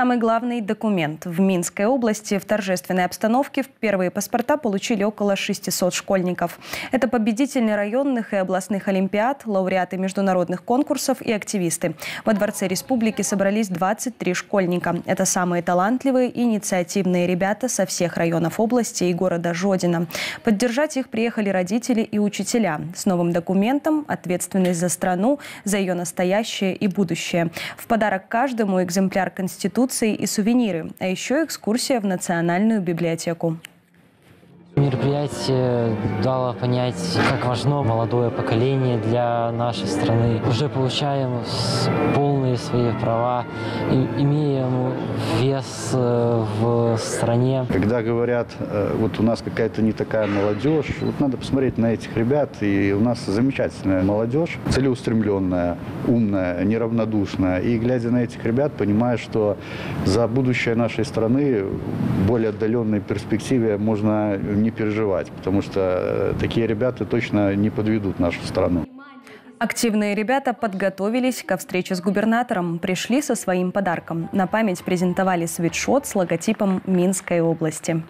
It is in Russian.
Самый главный документ. В Минской области в торжественной обстановке первые паспорта получили около 600 школьников. Это победители районных и областных олимпиад, лауреаты международных конкурсов и активисты. Во Дворце Республики собрались 23 школьника. Это самые талантливые и инициативные ребята со всех районов области и города Жодина. Поддержать их приехали родители и учителя. С новым документом ответственность за страну, за ее настоящее и будущее. В подарок каждому экземпляр Конституции и сувениры, а еще экскурсия в Национальную библиотеку. Мероприятие дало понять, как важно молодое поколение для нашей страны. Уже получаем полные свои права, и имеем вес э, в стране. Когда говорят, э, вот у нас какая-то не такая молодежь, вот надо посмотреть на этих ребят, и у нас замечательная молодежь, целеустремленная, умная, неравнодушная. И глядя на этих ребят, понимаю, что за будущее нашей страны в более отдаленной перспективе можно не переживать, потому что э, такие ребята точно не подведут нашу страну. Активные ребята подготовились ко встрече с губернатором, пришли со своим подарком. На память презентовали свитшот с логотипом Минской области.